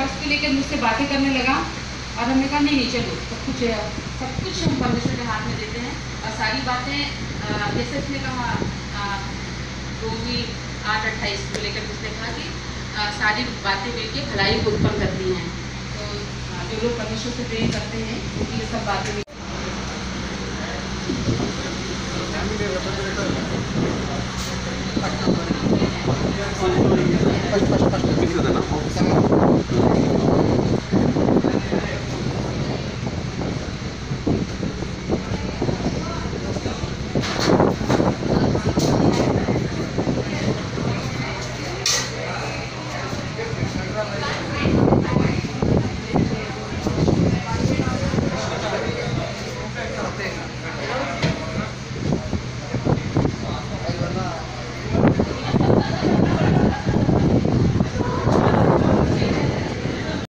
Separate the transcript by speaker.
Speaker 1: मुझसे बातें करने लगा और हमने कहा नहीं नहीं चलो सब कुछ सब कुछ हम परमेश्वर के हाथ में देते हैं और सारी बातें जैसे उसने कहा दो भी आठ अट्ठाईस को लेकर उसने कहा कि आ, सारी बातें मिलकर भलाई को उत्पन्न करती हैं। तो जो लोग परमेश्वर से प्रेम करते हैं उनकी ये सब बातें
Speaker 2: फ़र्स्ट फ़र्स्ट फ़र्स्ट